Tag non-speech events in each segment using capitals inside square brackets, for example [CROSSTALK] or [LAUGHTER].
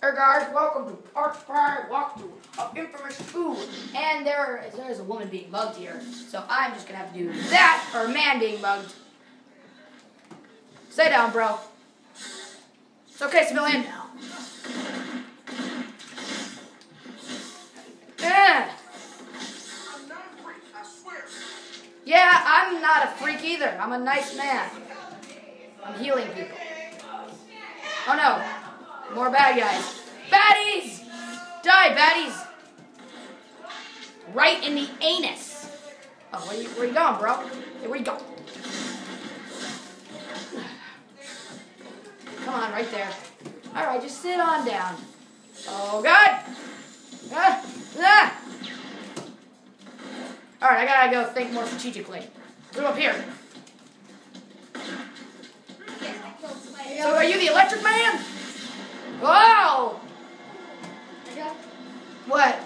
Hey guys, welcome to Park Pride Walkthrough of Infamous 2. And there is, there is a woman being mugged here, so I'm just gonna have to do that for a man being mugged. Stay down, bro. It's okay, civilian. Yeah, I'm not a freak either. I'm a nice man. I'm healing people. Oh no. More bad guys. Baddies! Die, baddies! Right in the anus. Oh, where you, where you going, bro? Hey, where you going? Come on, right there. Alright, just sit on down. Oh, God! Ah, ah. Alright, I gotta go think more strategically. Go up here. So are you the electric man? Wow! Yeah. What?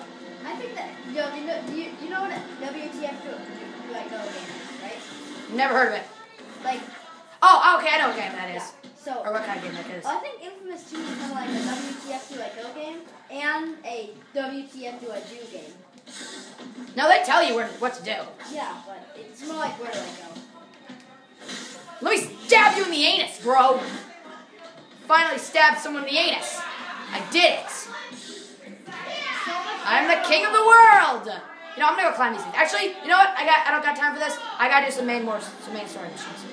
I think that yo, you know, you, you know what WTF do, do like go game right? Never heard of it. Like oh, oh, okay, I know what game that is. so. Or what kind of game that is. I think Infamous 2 is kind of like a WTF do like go game and a WTF do I do game. No, they tell you where, what to do. Yeah, but it's more like where do I go? Let me stab you in the anus, bro. Finally stabbed someone in the anus. I did it. I'm the king of the world. You know, I'm gonna go climb these things. Actually, you know what? I got. I don't got time for this. I gotta do some main more, some main story missions.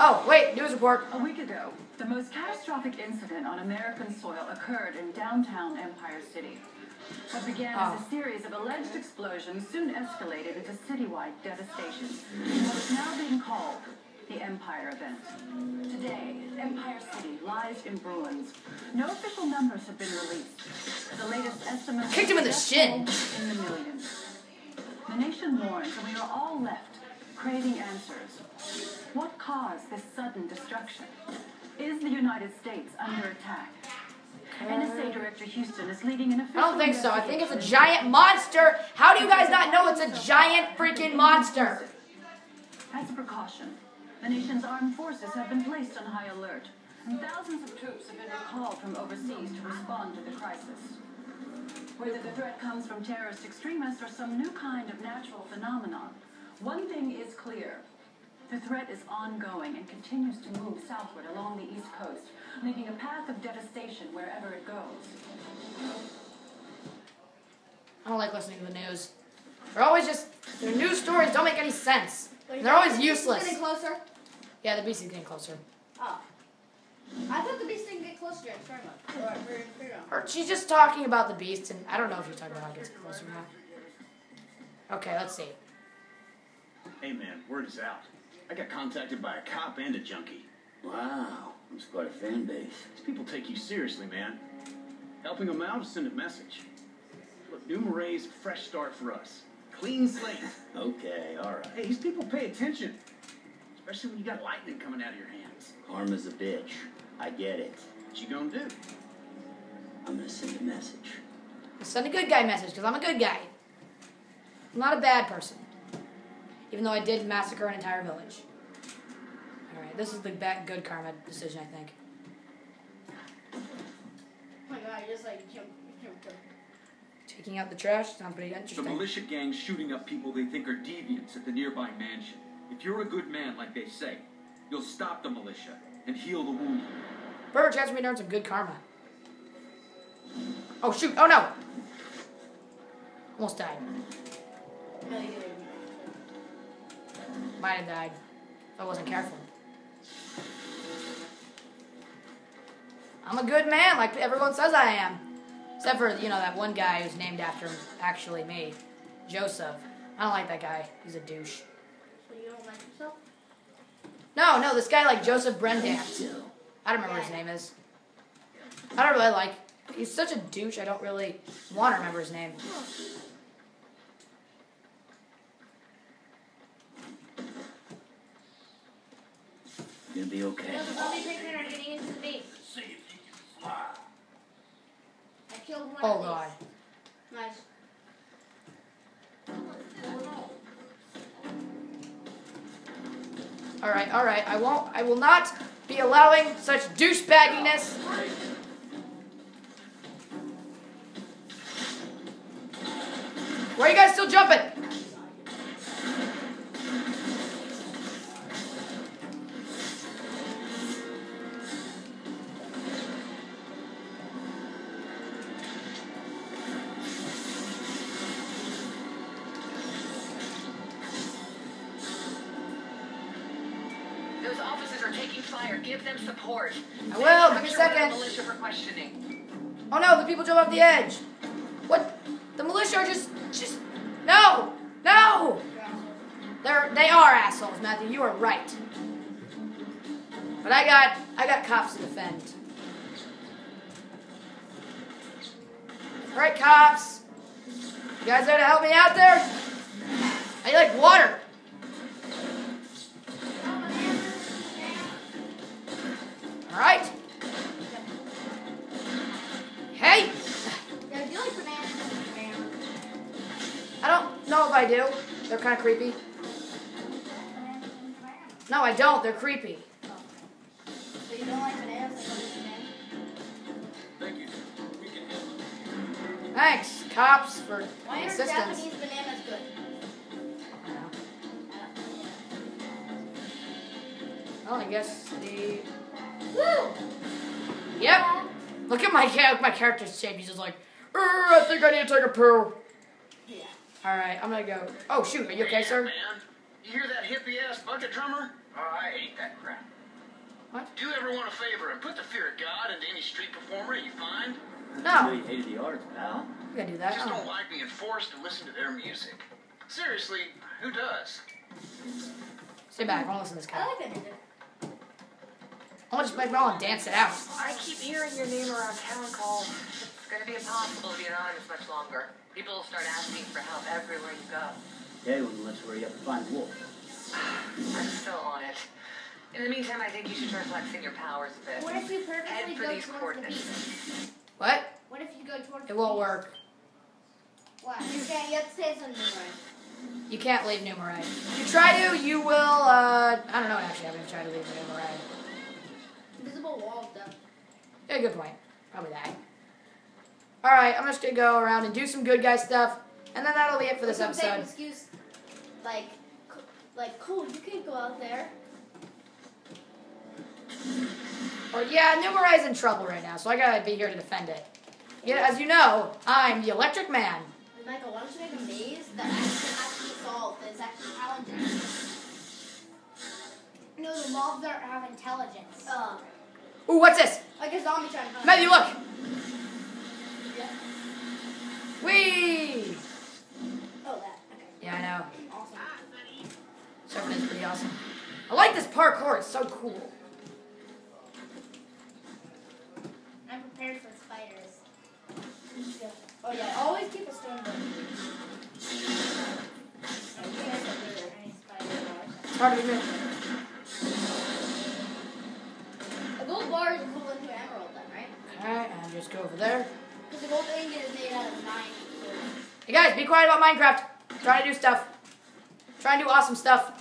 Oh, wait, news report. A week ago, the most catastrophic incident on American soil occurred in downtown Empire City. What began as Oh. a series of alleged explosions soon escalated into citywide devastation. What is now being called the Empire event. Today, Empire City lies in ruins. No official numbers have been released. The latest estimates Kicked him in the shin. in the millions. The nation mourns, and we are all left craving answers. What caused this sudden destruction? Is the United States under attack? NSA Director Houston is leading an I don't think so. I think it's a giant monster. How do you guys not know it's a giant freaking monster? As a precaution, the nation's armed forces have been placed on high alert, and thousands of troops have been recalled from overseas to respond to the crisis. Whether the threat comes from terrorist extremists or some new kind of natural phenomenon, one thing is clear. The threat is ongoing and continues to move southward along the east coast, leaving a path of devastation wherever it goes. I don't like listening to the news. They're always just their news stories don't make any sense. And they're always useless. Getting closer. Yeah, the beast is getting closer. Oh. I thought the beast didn't get closer during story mode. Or for freedom. Or she's just talking about the beast, and I don't know if you're talking about how it gets closer now. Okay, let's see. Hey man, word is out. I got contacted by a cop and a junkie. Wow, that's quite a fan base. These people take you seriously, man. Helping them out is send a message. Look, New Marais' a fresh start for us. Clean slate. Okay, alright. Hey, these people pay attention. Especially when you got lightning coming out of your hands. Karma's a bitch. I get it. What you gonna do? I'm gonna send a message. Send a good guy message, because I'm a good guy. I'm not a bad person. Even though I did massacre an entire village. Alright, this is the bad, good karma decision, I think. Oh my god, you just like jumped, jumped, jumped. Taking out the trash sounds pretty The militia gang's shooting up people they think are deviants at the nearby mansion. If you're a good man, like they say, you'll stop the militia and heal the wounded. Perfect chance for me earn some good karma. Oh shoot! Oh no! Almost died. No, you didn't. Might have died. I wasn't careful. I'm a good man, like everyone says I am. Except for, you know, that one guy who's named after him, actually me. Joseph. I don't like that guy. He's a douche. So you don't like yourself? No, no, this guy like Joseph Brendant. I don't remember his name is. I don't really like. He's such a douche. I don't really want to remember his name. You're gonna be okay. No, the zombie picture are getting into the base. Oh god! Nice. All right, all right. I won't. I will not be allowing such douchebagginess. Why are you guys still jumping? Are taking fire. Give them support. I will. Give me a second. Militia for questioning. Oh no, the people jump off the edge. What? The militia are just, just, no, no. They're, they are assholes, Matthew. You are right. But I got, I got cops to defend. All right, cops. You guys there to help me out there? I like water. I do. They're kind of creepy. No, I don't. They're creepy. So you don't like bananas? Like other bananas? Thank you. We can handle it. Thanks, cops, for Why the are assistance. Japanese bananas good? I. Well, I guess the. Woo! Yep. Look at my my character's shape. He's just like, "Er, I think I need to take a poo. Yeah. All right, I'm gonna go. Oh shoot, are you okay, sir? Man, you hear that hippie ass bucket drummer? Oh, I hate that crap. What? Do everyone a favor and put the fear of God into any street performer you find. I No, know you hated the arts, pal. I'm gonna do that. Just don't like being forced to listen to their music. Seriously, who does? Stay back. I want to listen to this guy. I guy. like that music. I want to just make it all and dance it out. I keep hearing your name around town, Cole. It's going to be impossible to be anonymous much longer. People will start asking for help everywhere you go. Okay, well, let's hurry up and find Wolfe. [SIGHS] I'm still on it. In the meantime, I think you should try flexing your powers a bit. What if you Head for go these towards the coordinates. What? What if you go towards It won't work. Why? You can't. You have to say something. You can't leave New Marais. If you try to, you will. Uh, I don't know. Actually, I'm gonna try to leave New Marais. Invisible walls, though. Yeah, good point. Probably that. All right, I'm just gonna go around and do some good guy stuff, and then that'll be it for this Some fake episode. excuse, like, like, cool. You can't go out there. Or yeah, New Marais' in trouble right now, so I gotta be here to defend it. Yeah, as you know, I'm the Electric Man. Michael, why don't you make a maze that actually has to be solved? That's actually challenging. No, the mobs are have intelligence. Uh, Ooh, what's this? like a zombie trying to hunt. Matthew, look. So cool. I'm prepared for spiders. Yeah. Oh yeah, always keep a stone book. It's hard to admit. A gold bar is equivalent to an emerald then, right? Okay, and just go over there. Because the gold ingot is made out of nine. Hey guys, be quiet about Minecraft. trying to do stuff. trying to do awesome stuff.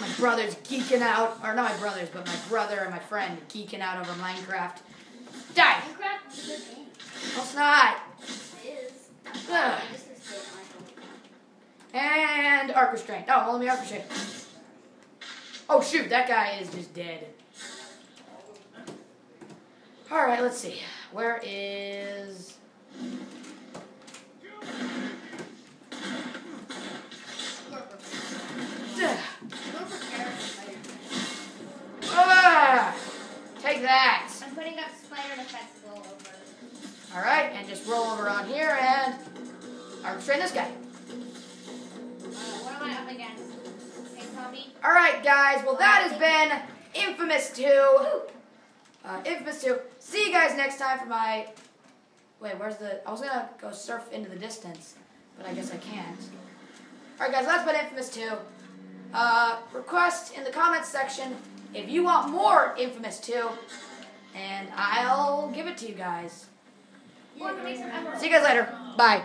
My brother's geeking out, or not my brother's, but my brother and my friend geeking out over Minecraft. Die! Minecraft is a good game. No, it's not. It is. Ugh. This is good, Michael. And arc restraint. Oh, well, let me arc restraint. Oh shoot, that guy is just dead. All right, let's see. Where is? Take that. I'm putting up spider all over. All right, and just roll over on here and arc restrain this guy. Uh, what am I up against? Hey, All right, guys. Well, that has been Infamous 2. Uh, Infamous 2. See you guys next time for my. Wait, where's the. I was gonna go surf into the distance, but I guess I can't. All right, guys. That's been Infamous 2. Uh, request in the comments section if you want more Infamous 2, and I'll give it to you guys. You want to make some emeralds? See you guys later. Bye.